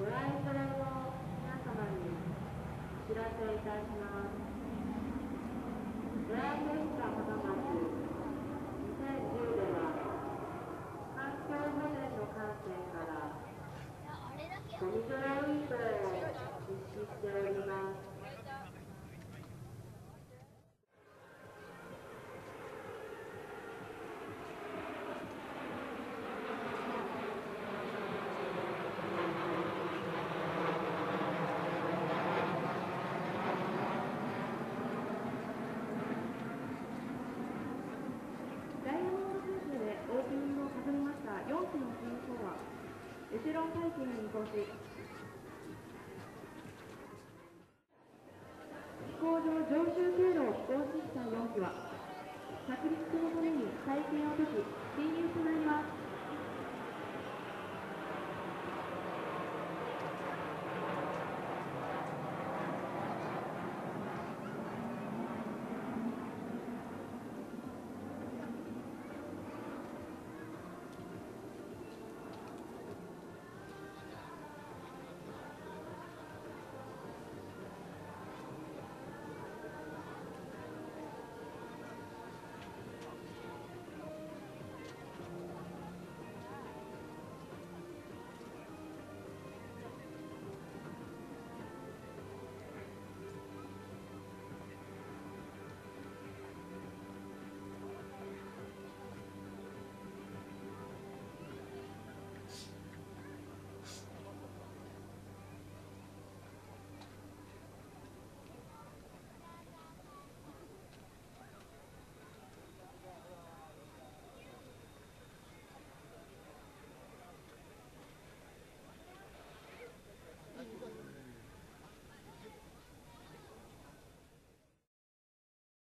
ご来会の皆様にお知らせい。たします。ドラインドヒッター高松2010では環境モデルの観点からゴミトラインプ後ろ待機に移行し飛行場常習経路を飛行しした4機は着陸するために体験を解き